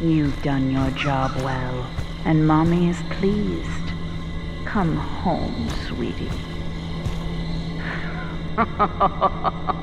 You've done your job well, and Mommy is pleased. Come home, sweetie.